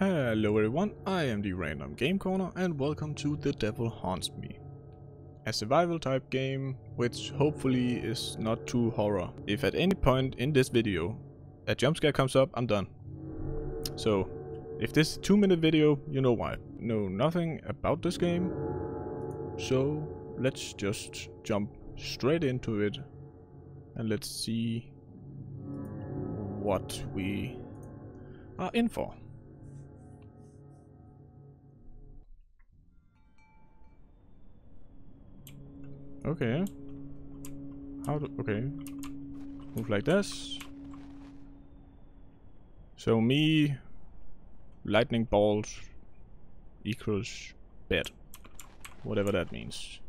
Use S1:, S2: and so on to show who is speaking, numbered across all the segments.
S1: Hello everyone, I am the Random Game Corner and welcome to The Devil Haunts Me. A survival type game which hopefully is not too horror. If at any point in this video a jump scare comes up, I'm done. So, if this is a 2 minute video, you know why. Know nothing about this game, so let's just jump straight into it and let's see what we are in for. Okay. How do... Okay. Move like this. So me... Lightning balls equals bed. Whatever that means.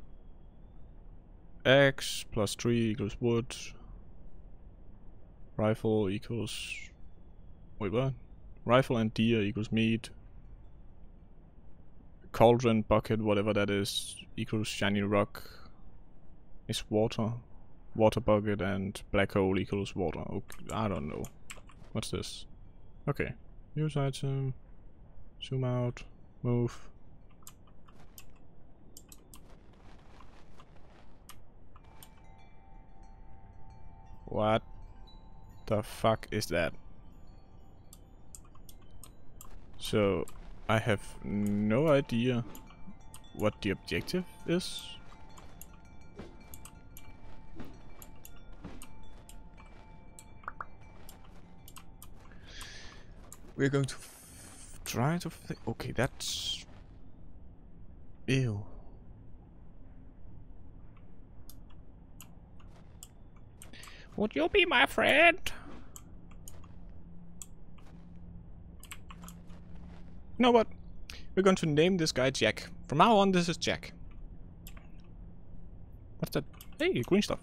S1: X plus 3 equals wood. Rifle equals... Wait, what? Rifle and deer equals meat. Cauldron, bucket, whatever that is, equals shiny rock is water. Water bucket and black hole equals water. Okay, I don't know. What's this? Okay. Use item. Zoom out. Move. What the fuck is that? So, I have no idea what the objective is. We're going to try to... Okay, that's... Ew. Would you be my friend? You know what? We're going to name this guy Jack. From now on, this is Jack. What's that? Hey, green stuff.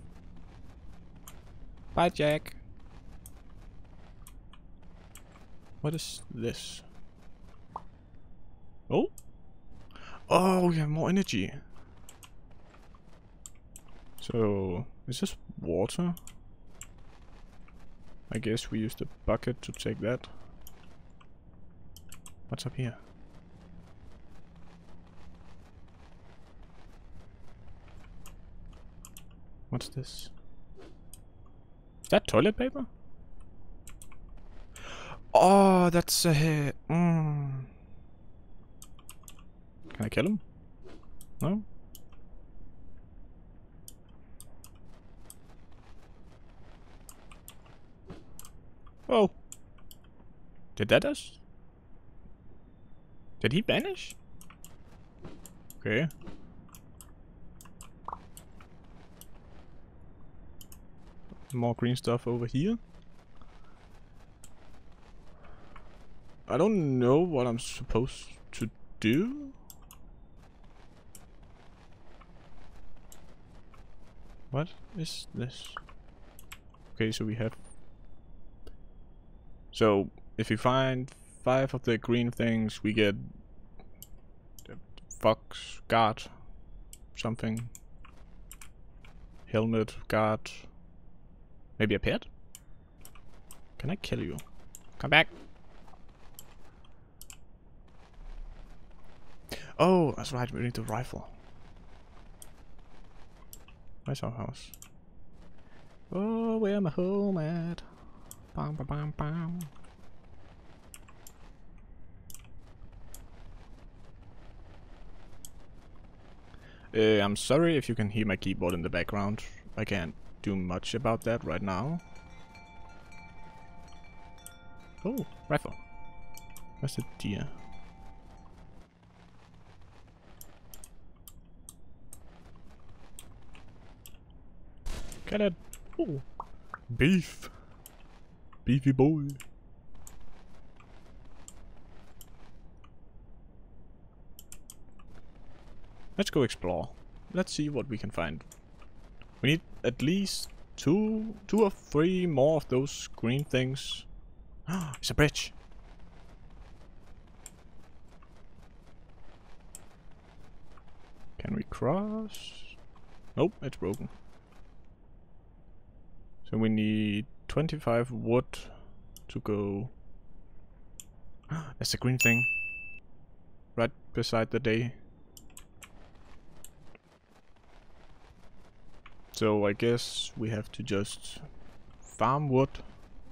S1: Bye, Jack. What is this? Oh? Oh, we have more energy. So, is this water? I guess we use the bucket to take that. What's up here? What's this? Is that toilet paper? Oh, that's a hit. Mm. Can I kill him? No? Oh. Did that us? Did he vanish? Okay. More green stuff over here. I don't know what I'm supposed to do. What is this? Okay, so we have... So, if we find five of the green things, we get... Fox, guard, something. Helmet, guard. Maybe a pet? Can I kill you? Come back! Oh, that's right, we need the rifle. Where's our house? Oh, where my home at? Bam, bam, bam, bam. Uh, I'm sorry if you can hear my keyboard in the background. I can't do much about that right now. Oh, rifle. Where's the deer? It. Ooh. Beef. Beefy boy. Let's go explore. Let's see what we can find. We need at least two, two or three more of those green things. it's a bridge. Can we cross? Nope, it's broken. So we need 25 wood to go That's the green thing. Right beside the day. So I guess we have to just farm wood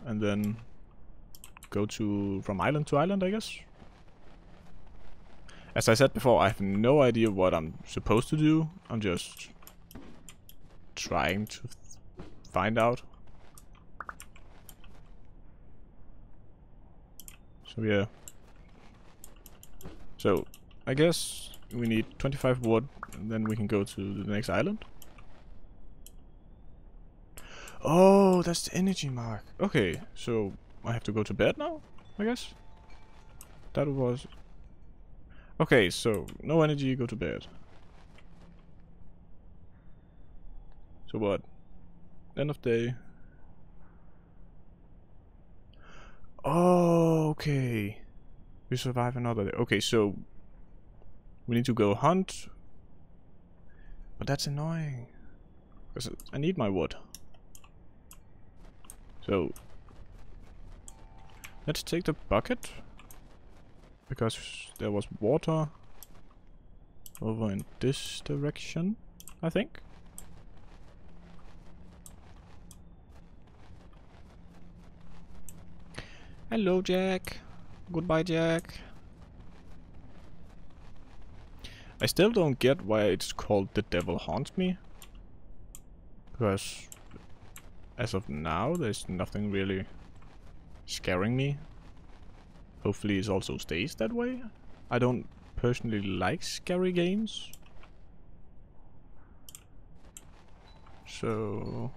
S1: and then go to from island to island, I guess. As I said before, I have no idea what I'm supposed to do. I'm just trying to find out. So yeah. So, I guess we need 25 wood, and then we can go to the next island. Oh, that's the energy mark. Okay, so I have to go to bed now, I guess? That was... Okay, so no energy, go to bed. So what? End of day. Oh, okay. We survive another day. Okay, so we need to go hunt. But that's annoying. Because I need my wood. So let's take the bucket. Because there was water over in this direction, I think. Hello, Jack. Goodbye, Jack. I still don't get why it's called The Devil Haunts Me. Because as of now, there's nothing really scaring me. Hopefully it also stays that way. I don't personally like scary games. So...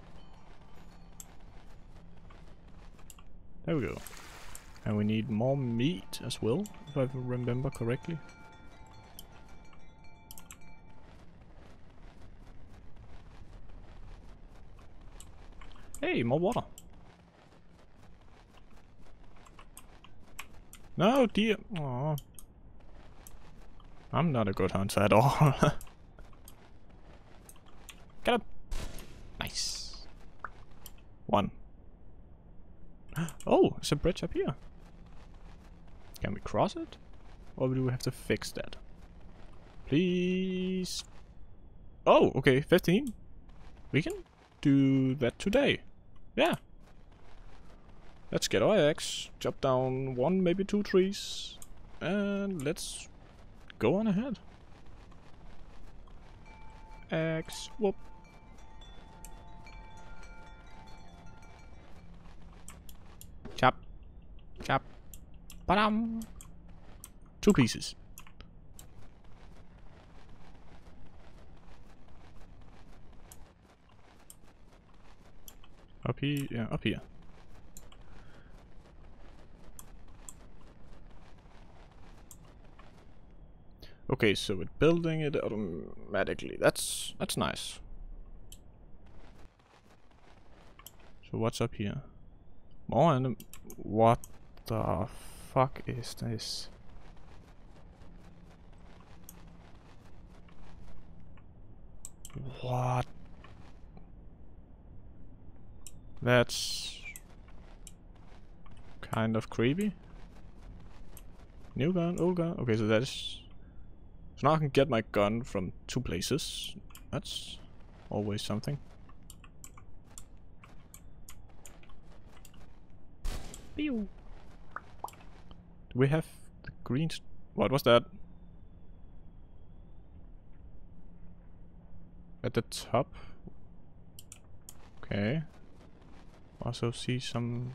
S1: There we go. And we need more meat as well, if I remember correctly. Hey, more water. No, dear. Aww. I'm not a good hunter at all. Get him. Nice. One. Oh, there's a bridge up here. Can we cross it? Or do we have to fix that? Please. Oh, okay, 15. We can do that today. Yeah. Let's get our axe, chop down one, maybe two trees, and let's go on ahead. Axe, whoop. Chop. Chop. Ba-dum. Two pieces. Up here, yeah, up here. Okay, so it's building it automatically. That's that's nice. So what's up here? More and what the fuck is this? What? That's kind of creepy. New gun, old gun. Okay, so that's so now I can get my gun from two places. That's always something. Pew. We have the green... What was that? At the top? Okay. Also see some...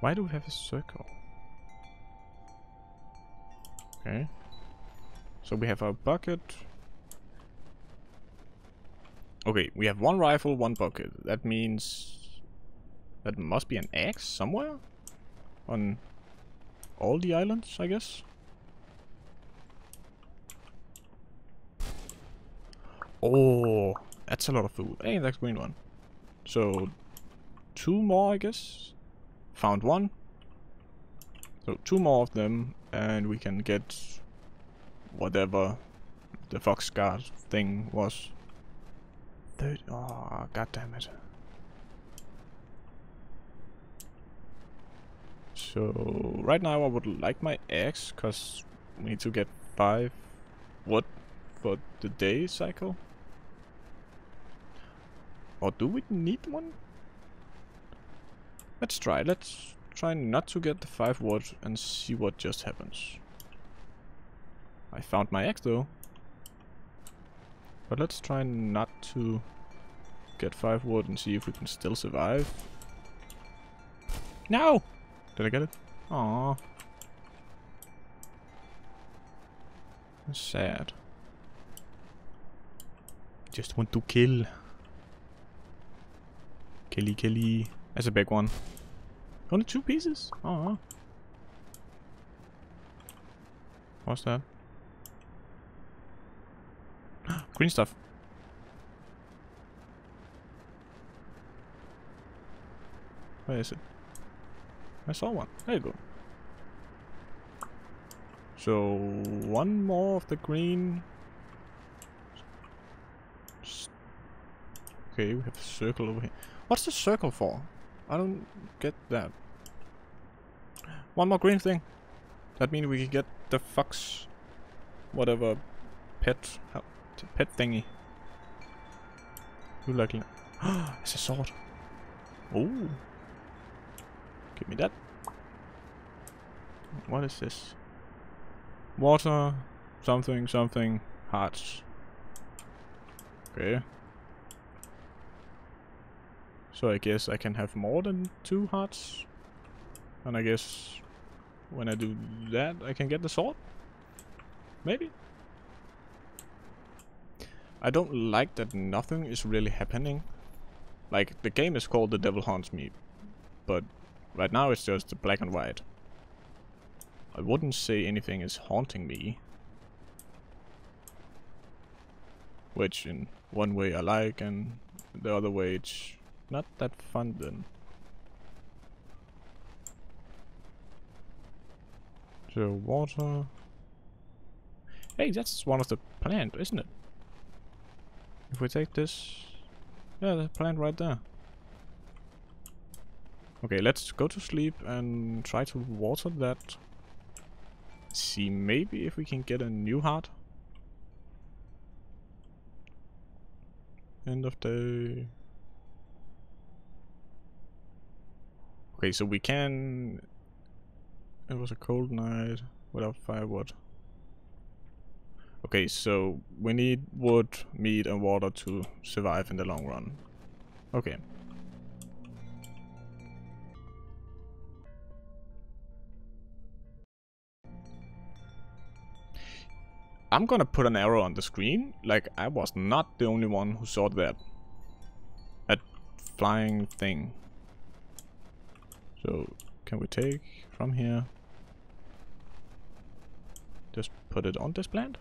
S1: Why do we have a circle? Okay. So we have our bucket. Okay, we have one rifle, one bucket. That means... That must be an axe somewhere? On all the islands, I guess? Oh, that's a lot of food. Hey, that's green one. So, two more, I guess? Found one. So, two more of them, and we can get whatever the fox guard thing was. Third, oh, god damn it. So right now I would like my axe because we need to get five wood for the day cycle. Or do we need one? Let's try. Let's try not to get the five wood and see what just happens. I found my axe though. But let's try not to get five wood and see if we can still survive. No! Did I get it? Aww. That's sad. Just want to kill. Killy killy. That's a big one. Only two pieces? Aww. What's that? Green stuff. Where is it? I saw one. There you go. So, one more of the green. Okay, we have a circle over here. What's the circle for? I don't get that. One more green thing. That means we can get the fox, whatever, pet, pet thingy. You like? it's a sword. Oh. Give me that. What is this? Water, something, something, hearts. Okay. So I guess I can have more than two hearts. And I guess when I do that, I can get the sword? Maybe? I don't like that nothing is really happening. Like, the game is called The Devil Haunts Me, but Right now it's just black and white. I wouldn't say anything is haunting me. Which in one way I like and the other way it's not that fun then. So water. Hey, that's one of the plant, isn't it? If we take this... Yeah, the plant right there. Okay, let's go to sleep and try to water that. See, maybe if we can get a new heart. End of day. Okay, so we can... It was a cold night without firewood. Okay, so we need wood, meat and water to survive in the long run. Okay. I'm gonna put an arrow on the screen. Like, I was not the only one who saw that. That flying thing. So, can we take from here? Just put it on this plant?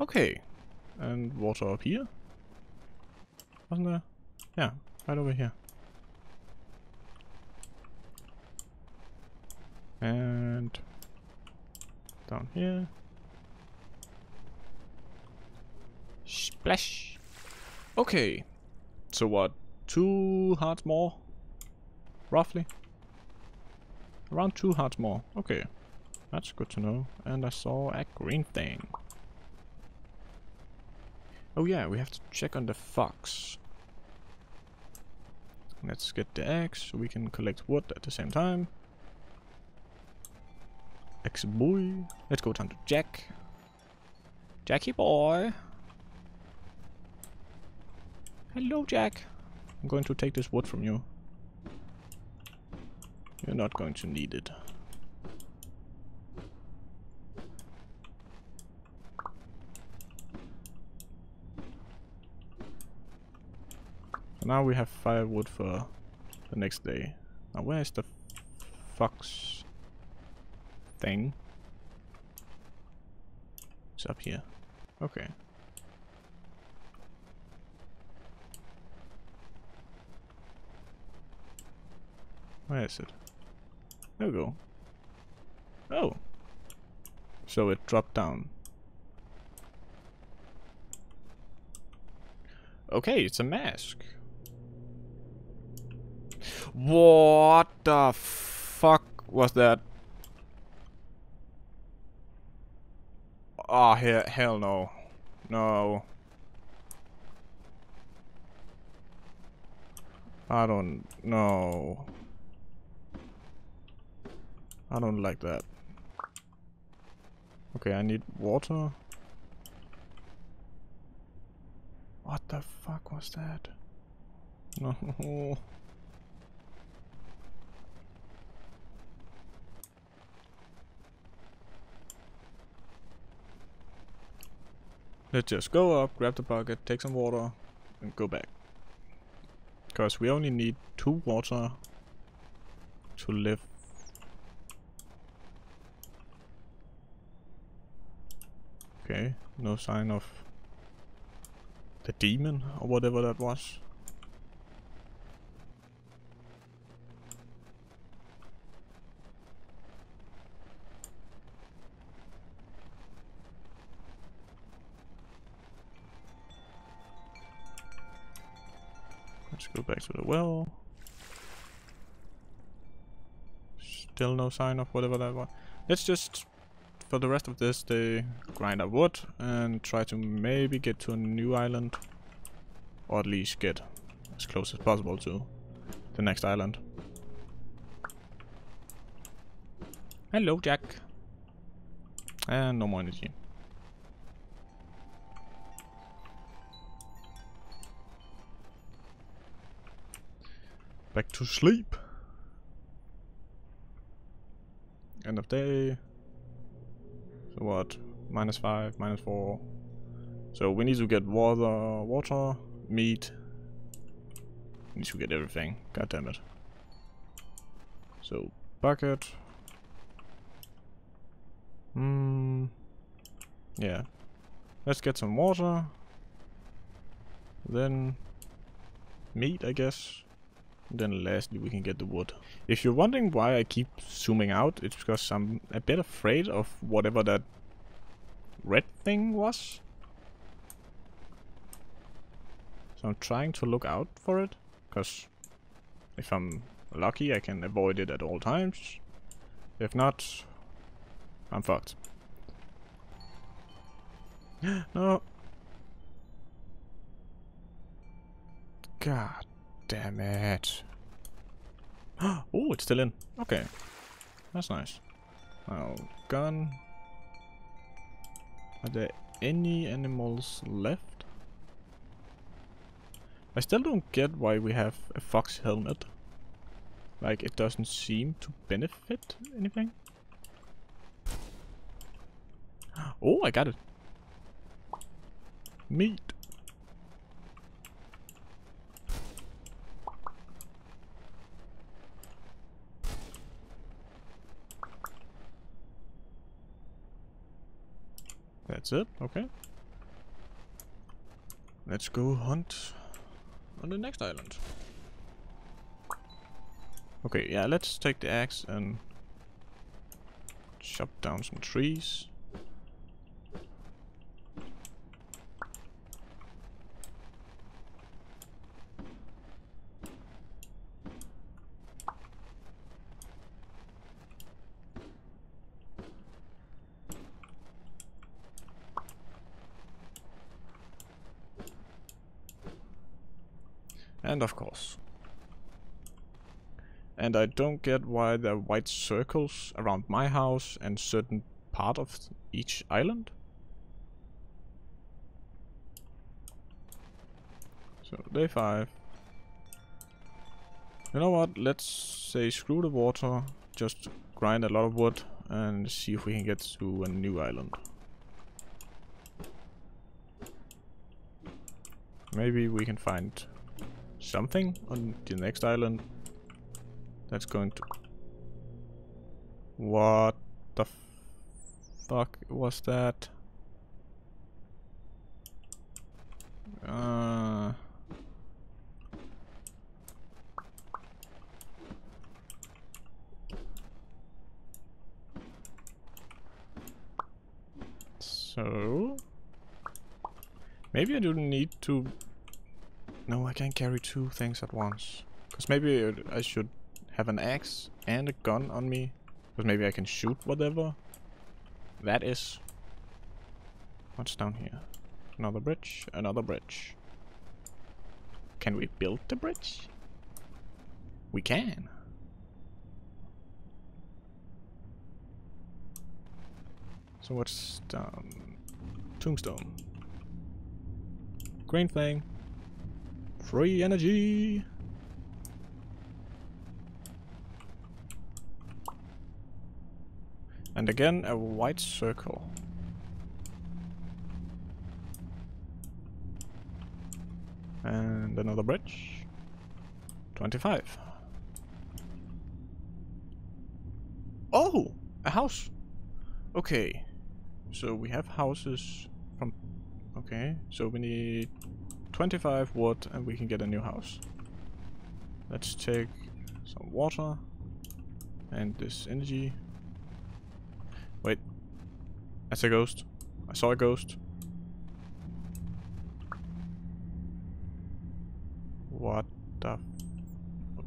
S1: Okay. And water up here? Wasn't there? Yeah, right over here. And down here. Splash. Okay. So what? Two hearts more? Roughly? Around two hearts more. Okay. That's good to know. And I saw a green thing. Oh yeah, we have to check on the fox. Let's get the axe so we can collect wood at the same time. Ex boy. Let's go down to Jack. Jackie boy. Hello, Jack. I'm going to take this wood from you. You're not going to need it. So now we have firewood for the next day. Now where is the fox? Thing. It's up here. Okay. Where is it? There we go. Oh. So it dropped down. Okay, it's a mask. What the fuck was that? Oh, he hell no. No. I don't know. I don't like that. Okay, I need water. What the fuck was that? No. Let's just go up, grab the bucket, take some water, and go back. Because we only need two water to live. Okay, no sign of the demon or whatever that was. Go back to the well. Still no sign of whatever that was. Let's just, for the rest of this day, grind up wood and try to maybe get to a new island. Or at least get as close as possible to the next island. Hello, Jack. And no more energy. Back to sleep. End of day. So what? Minus five, minus four. So we need to get water, water, meat. We need to get everything. God damn it. So bucket. Hmm. Yeah. Let's get some water. Then meat, I guess. Then lastly we can get the wood. If you're wondering why I keep zooming out, it's because I'm a bit afraid of whatever that red thing was. So I'm trying to look out for it, because if I'm lucky I can avoid it at all times. If not, I'm fucked. no. God damn it. oh, it's still in. Okay. That's nice. Now, gun. Are there any animals left? I still don't get why we have a fox helmet. Like, it doesn't seem to benefit anything. Oh, I got it. Meat. That's it? Okay. Let's go hunt on the next island. Okay, yeah, let's take the axe and chop down some trees. And of course. And I don't get why there are white circles around my house and certain part of each island. So, day 5. You know what, let's say screw the water, just grind a lot of wood and see if we can get to a new island. Maybe we can find something on the next island that's going to... What the fuck was that? Uh... So... Maybe I don't need to no, I can't carry two things at once. Because maybe I should have an axe and a gun on me. Because maybe I can shoot whatever that is. What's down here? Another bridge, another bridge. Can we build the bridge? We can. So what's down? Tombstone. Green thing. Free energy. And again a white circle. And another bridge. 25. Oh! A house! Okay. So we have houses from... Okay, so we need 25 wood and we can get a new house. Let's take some water and this energy. Wait. That's a ghost. I saw a ghost. What the...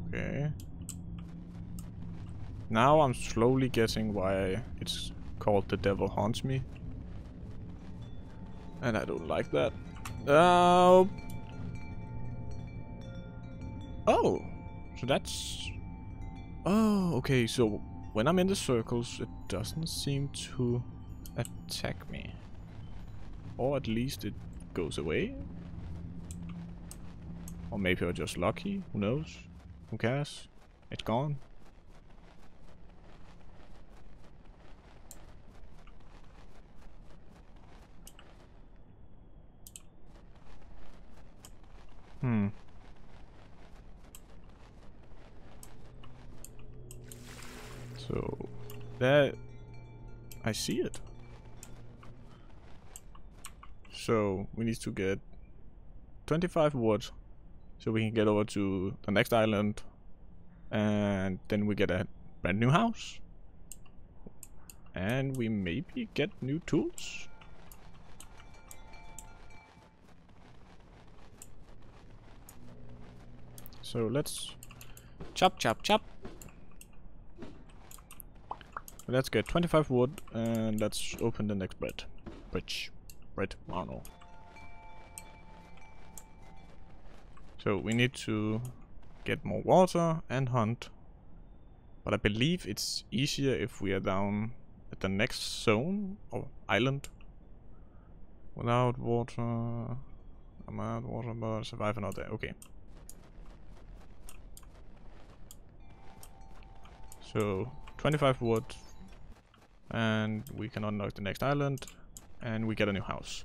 S1: okay. Now I'm slowly guessing why it's called The Devil Haunts Me. And I don't like that. Oh. Oh. So that's... Oh, okay, so when I'm in the circles, it doesn't seem to attack me. Or at least it goes away. Or maybe I'm just lucky, who knows? Who cares? It's gone. Hmm. So, that... I see it. So, we need to get 25 wood so we can get over to the next island and then we get a brand new house. And we maybe get new tools. So let's chop, chop, chop. Let's get 25 wood and let's open the next bed. Bridge. Bread. I don't know. So we need to get more water and hunt. But I believe it's easier if we are down at the next zone or island. Without water. I'm out water but survive another day. Okay. So 25 wood and we can unlock the next island and we get a new house.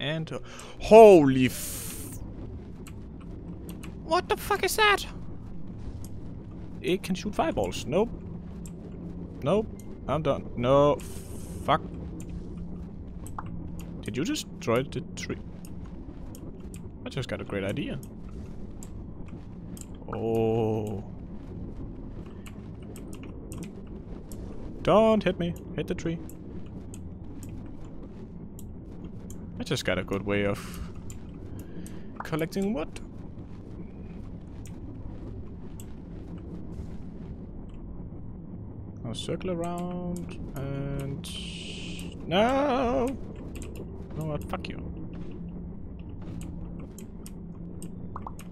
S1: And uh, holy f What the fuck is that? It can shoot fireballs. Nope. Nope. I'm done. No. Fuck. Did you just destroy the tree? I just got a great idea. Oh. Don't hit me. Hit the tree. I just got a good way of collecting wood. I'll circle around and... No! No, what? Fuck you.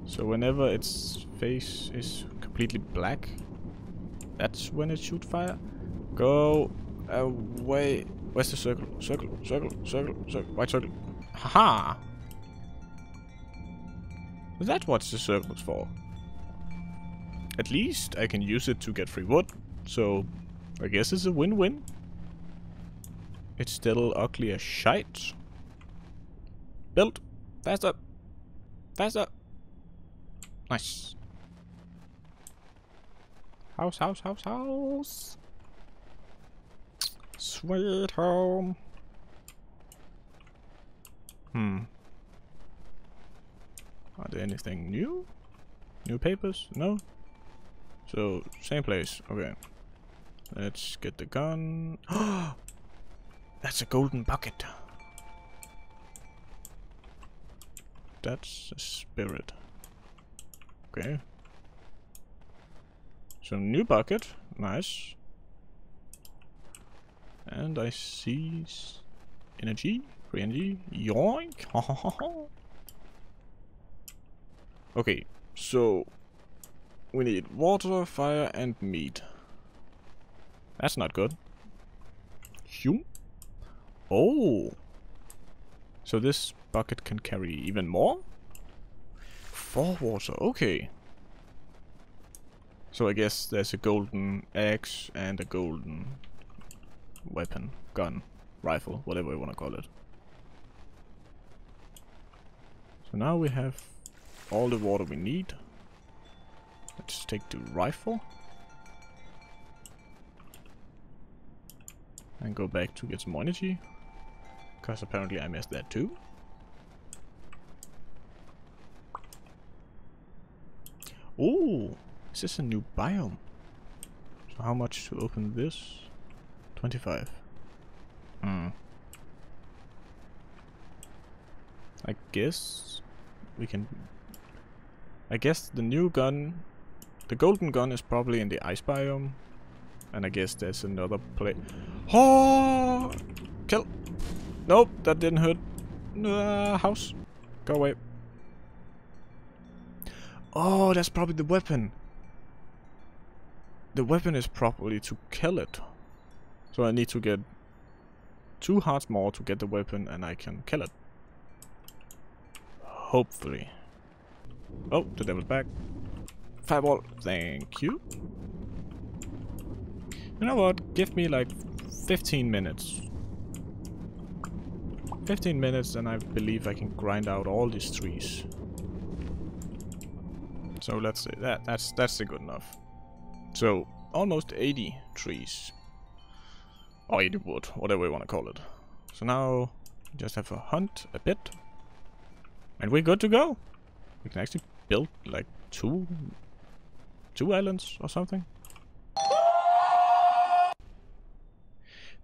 S1: So whenever its face is completely black, that's when it shoots fire. Go away. Where's the circle? Circle, circle, circle, circle. White circle. Haha! That's what the circle's for. At least I can use it to get free wood. So, I guess it's a win-win. It's still ugly as shite. Build! Faster! Faster! Nice. House, house, house, house! Sweet home. Hmm. Are there anything new? New papers? No? So, same place. Okay. Let's get the gun. That's a golden bucket. That's a spirit. Okay. So new bucket. Nice. And I see energy. Free energy. Yoink. okay. So we need water, fire, and meat. That's not good. Hum. Oh. So this bucket can carry even more? Four water, okay. So I guess there's a golden axe and a golden weapon, gun, rifle, whatever you want to call it. So now we have all the water we need. Let's take the rifle. And go back to get some energy. Because apparently I missed that too. Oh, is this a new biome? So how much to open this? 25. Hmm. I guess we can... I guess the new gun... The golden gun is probably in the ice biome. And I guess there's another place. Oh! Kill! Nope, that didn't hurt. Uh, house. Go away. Oh, that's probably the weapon. The weapon is probably to kill it. So I need to get two hearts more to get the weapon and I can kill it. Hopefully. Oh, the devil's back. Fireball. Thank you. You know what? Give me like 15 minutes. 15 minutes and I believe I can grind out all these trees. So let's say that that's that's good enough. So almost 80 trees. Or 80 wood, whatever we want to call it. So now just have a hunt a bit. And we're good to go. We can actually build like two two islands or something.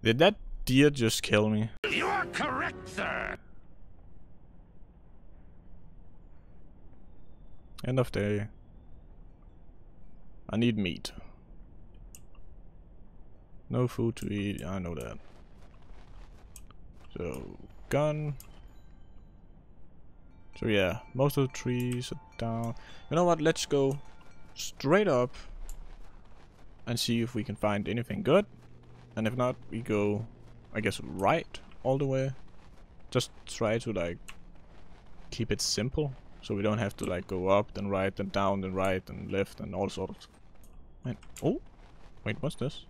S1: Did that deer just kill me?
S2: You are correct, sir.
S1: End of day. I need meat. No food to eat, I know that. So, gun. So yeah, most of the trees are down. You know what, let's go straight up and see if we can find anything good. And if not, we go, I guess, right all the way. Just try to like keep it simple. So we don't have to like go up, then right, then down, then right, and left, and all sorts. And oh, wait, what's this?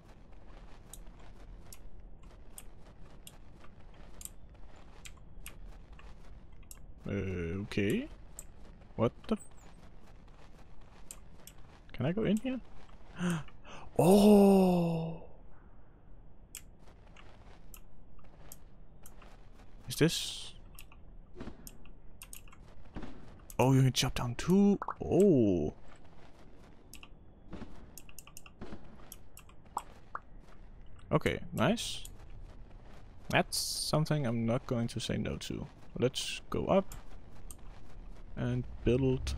S1: Uh, okay. What the? Can I go in here? oh! Is this? Oh, you can chop down two. Oh. Okay, nice. That's something I'm not going to say no to. Let's go up and build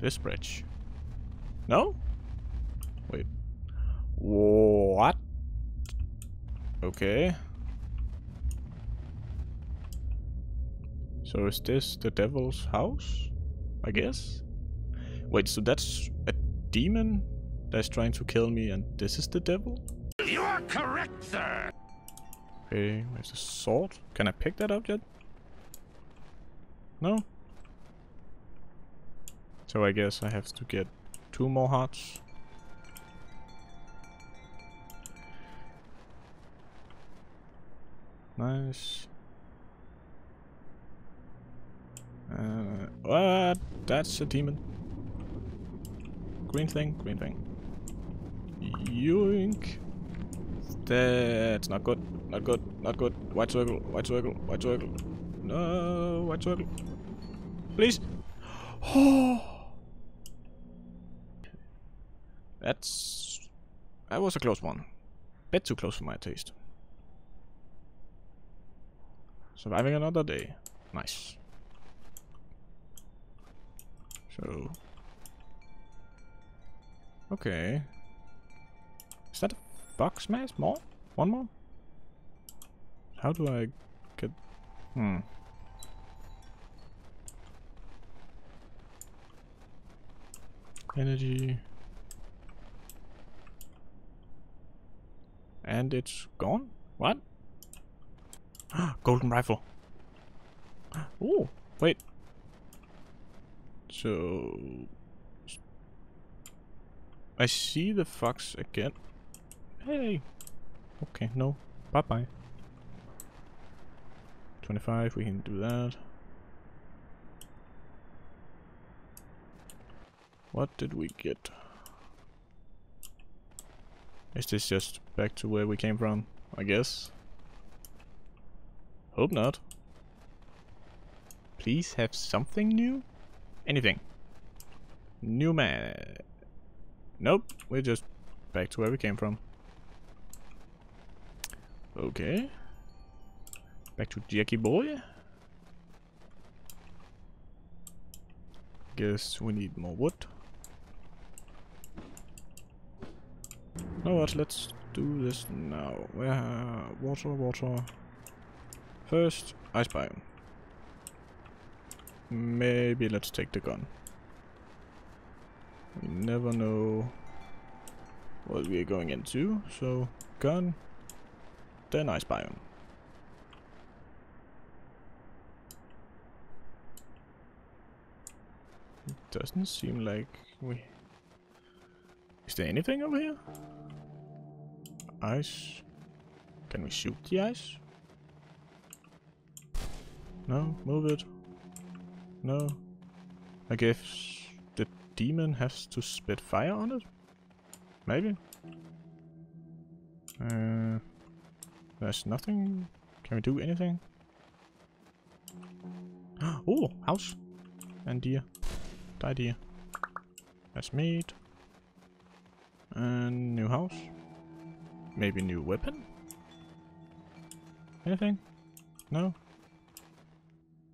S1: this bridge. No? Wait. What? Okay. So is this the devil's house? I guess? Wait, so that's a demon that's trying to kill me and this is the devil?
S2: You are correct, sir.
S1: Okay, where's the sword? Can I pick that up yet? No? So I guess I have to get two more hearts. Nice. Uh, what? That's a demon. Green thing, green thing. Yoink. That's not good. Not good. Not good. White circle. White circle. White circle. No. White circle. Please. Oh. That's... That was a close one. Bit too close for my taste. Surviving another day. Nice. So... Okay. Is that a box smash? More? One more? How do I get... Hmm. Energy. And it's gone? What? Golden rifle. Oh, wait. So... I see the fox again. Hey! Okay, no. Bye-bye. 25, we can do that. What did we get? Is this just back to where we came from? I guess. Hope not. Please have something new? Anything. New man. Nope, we're just back to where we came from. Okay. Back to Jackie boy. Guess we need more wood. Know what, let's do this now. Where water, water. First, ice biome. Maybe let's take the gun. We never know what we are going into, so gun, then ice biome. It doesn't seem like we... Is there anything over here? Ice. Can we shoot the ice? No, move it. No. I guess the demon has to spit fire on it? Maybe? Uh, there's nothing. Can we do anything? oh, house. And deer. Die deer. That's meat. And new house. Maybe new weapon? Anything? No?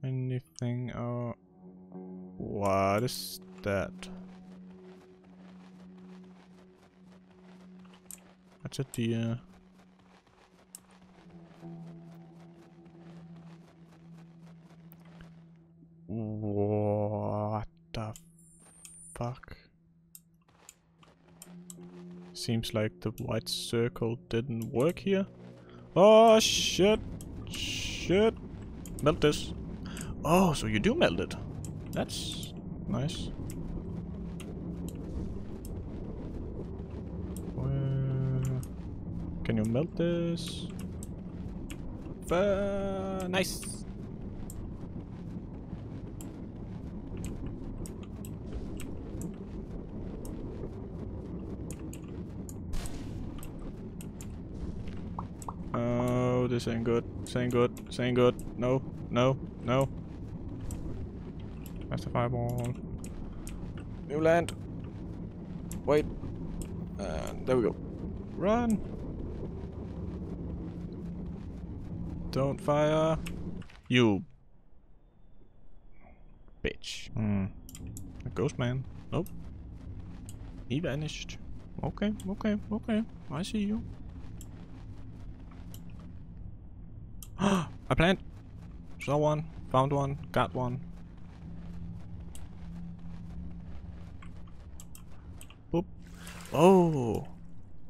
S1: Anything? Oh. what is that? That's a deer. What the fuck? Seems like the white circle didn't work here. Oh shit! Shit! Melt this. Oh, so you do melt it. That's nice. Can you melt this? Uh, nice. This ain't good. This ain't good. This ain't good. No, no, no. That's the fireball. New land. Wait. And there we go. Run. Don't fire. You. Bitch. Hmm. A ghost man. Nope. He vanished. Okay, okay, okay. I see you. A plant. Saw one. Found one. Got one. Boop. Oh.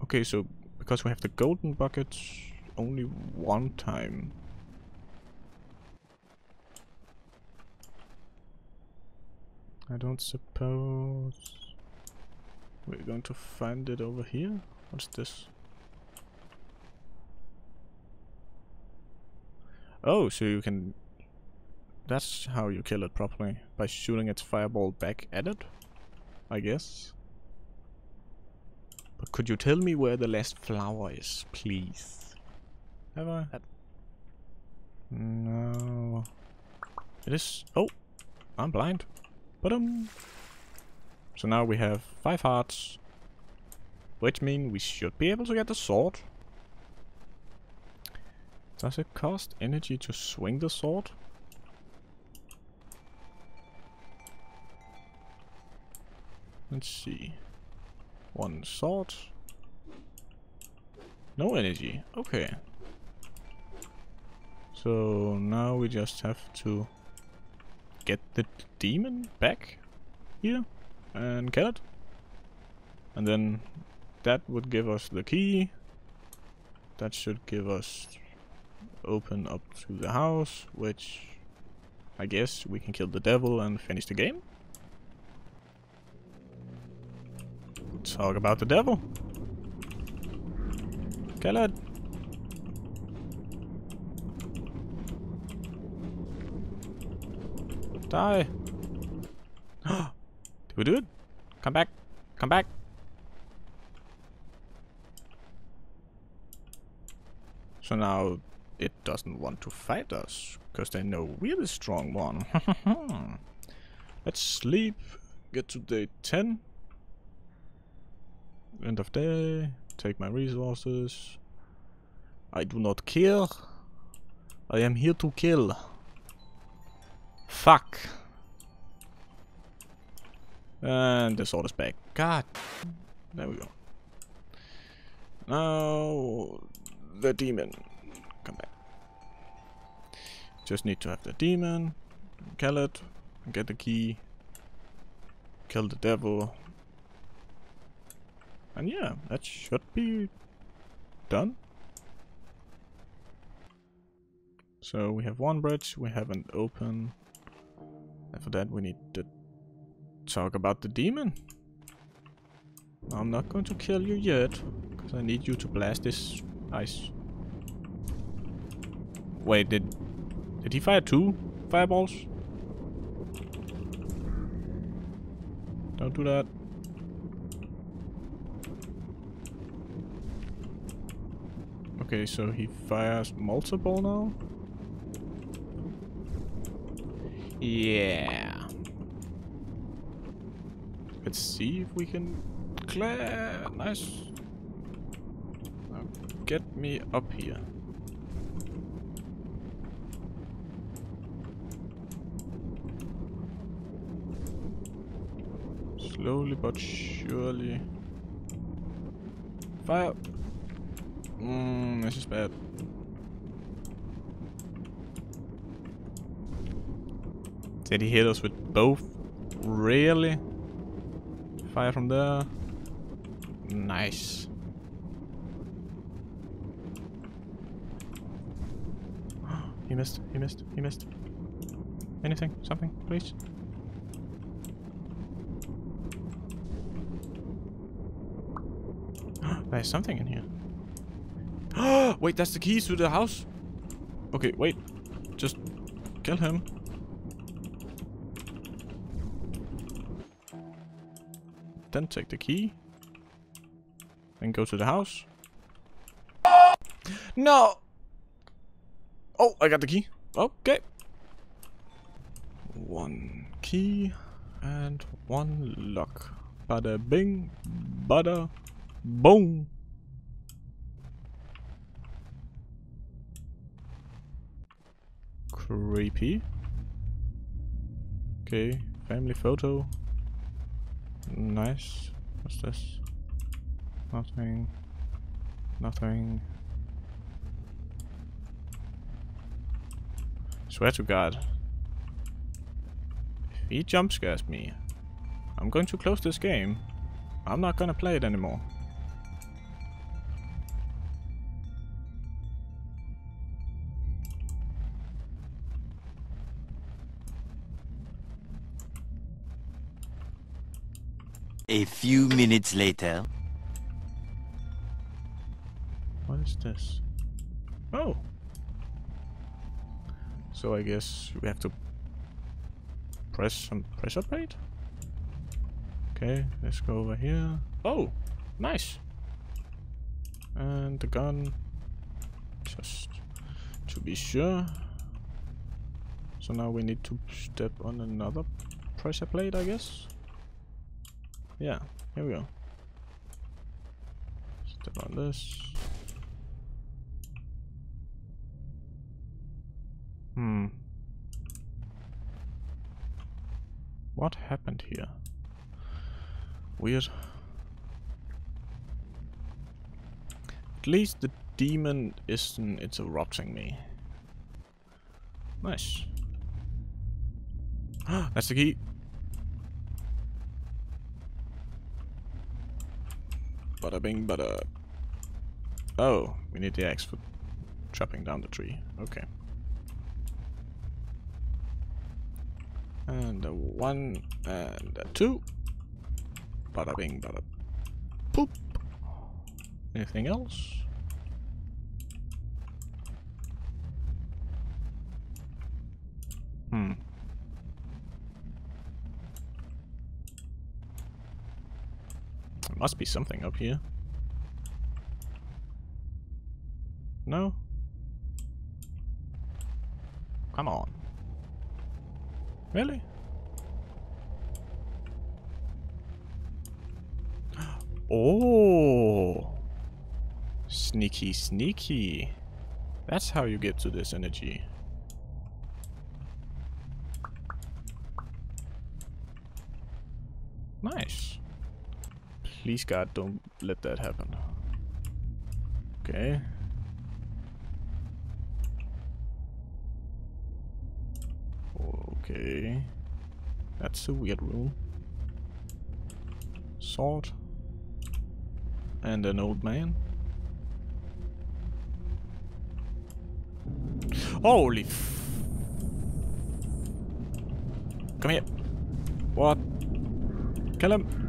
S1: Okay, so because we have the golden buckets only one time. I don't suppose we're going to find it over here. What's this? Oh, so you can... That's how you kill it properly. By shooting its fireball back at it? I guess. But could you tell me where the last flower is, please? Have I? had... No. It is... Oh! I'm blind. But um. So now we have five hearts. Which means we should be able to get the sword. Does it cost energy to swing the sword? Let's see. One sword. No energy. Okay. So now we just have to get the demon back here and kill it. And then that would give us the key. That should give us open up to the house, which I guess we can kill the devil and finish the game. Talk about the devil. It. Die. Did we do it? Come back. Come back. So now it doesn't want to fight us, because they know we're the strong one. Let's sleep, get to day 10. End of day, take my resources. I do not kill. I am here to kill. Fuck. And the sword is back. God. There we go. Now the demon. Just need to have the demon, kill it, get the key, kill the devil. And yeah, that should be done. So we have one bridge we haven't opened. And for that we need to talk about the demon. I'm not going to kill you yet, because I need you to blast this ice. Wait, did did he fire two fireballs? Don't do that. Okay, so he fires multiple now? Yeah. Let's see if we can clear. Nice. Now get me up here. Slowly but surely. Fire! Mmm, this is bad. Did he hit us with both? Really? Fire from there. Nice. he missed, he missed, he missed. Anything, something, please? There's something in here. wait, that's the keys to the house? Okay, wait. Just kill him. Then take the key. Then go to the house. No! Oh, I got the key. Okay. One key and one lock. Bada bing, bada boom. Creepy. Okay, family photo. Nice. What's this? Nothing. Nothing. Swear to God. If he jump scares me, I'm going to close this game. I'm not gonna play it anymore.
S3: A few minutes later.
S1: What is this? Oh! So I guess we have to press some pressure plate? Okay, let's go over here. Oh! Nice! And the gun. Just to be sure. So now we need to step on another pressure plate, I guess. Yeah, here we go. Step on this. Hmm. What happened here? Weird. At least the demon isn't interrupting me. Nice. That's the key. Bada bing, bada. Oh, we need the axe for chopping down the tree. Okay. And a one and a two. Bada bing, bada poop. Anything else? Hmm. Must be something up here. No? Come on. Really? Oh! Sneaky, sneaky. That's how you get to this energy. Nice. Please God, don't let that happen. Okay. Okay. That's a weird room. Sword. And an old man. Holy f Come here. What? Kill him.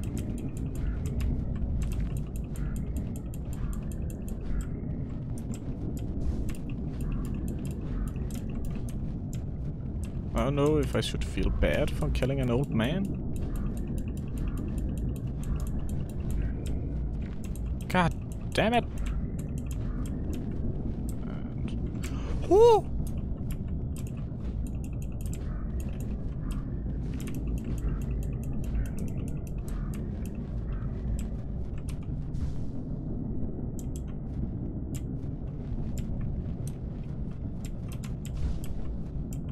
S1: Don't know if I should feel bad for killing an old man. God damn it! And...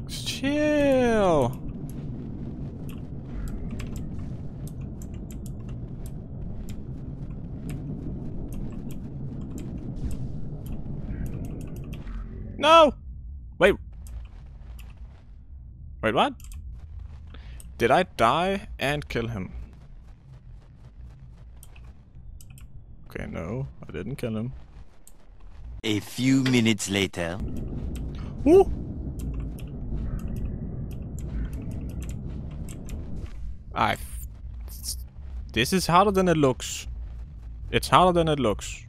S1: Chill. No! Wait. Wait, what? Did I die and kill him? Okay, no, I didn't kill him.
S3: A few minutes later.
S1: Ooh! I. This is harder than it looks. It's harder than it looks.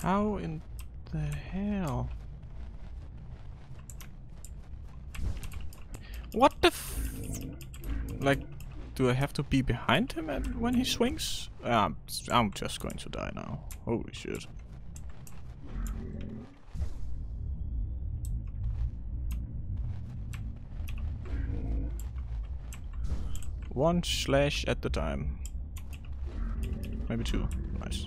S1: How in the hell? What the f- Like, do I have to be behind him when he swings? Um, I'm just going to die now. Holy shit. One slash at the time. Maybe two. Nice.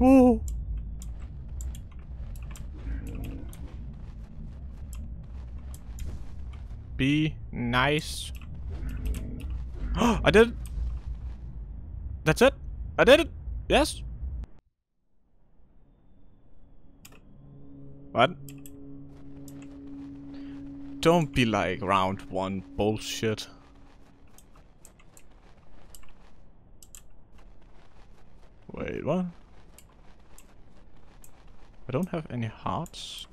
S1: Oh. Be nice. I did it. That's it. I did it. Yes. What? Don't be like round one bullshit. Wait, what? I don't have any hearts.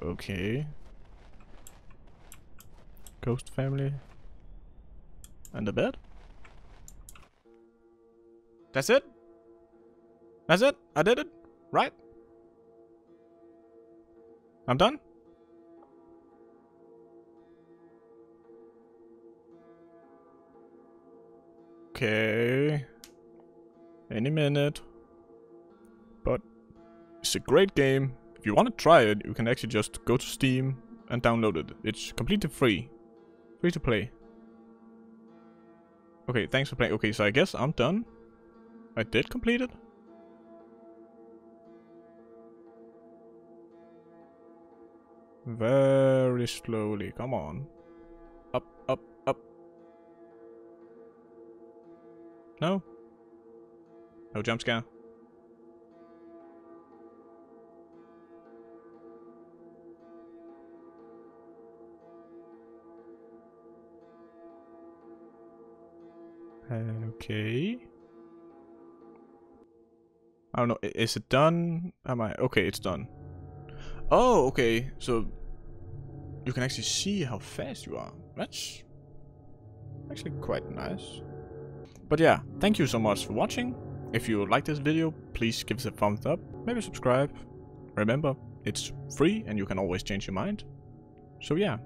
S1: Okay. Ghost family. And the bed? That's it? That's it? I did it? Right? I'm done? Okay. Any minute. But it's a great game. If you want to try it, you can actually just go to Steam and download it. It's completely free. Free to play. Okay, thanks for playing. Okay, so I guess I'm done. I did complete it. Very slowly, come on. Up, up, up. No? No jump scare? Okay. I don't know. Is it done? Am I? Okay, it's done. Oh, okay. So you can actually see how fast you are. That's actually quite nice. But yeah, thank you so much for watching. If you like this video, please give us a thumbs up. Maybe subscribe. Remember, it's free and you can always change your mind. So yeah,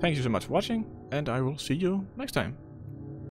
S1: thank you so much for watching and I will see you next time.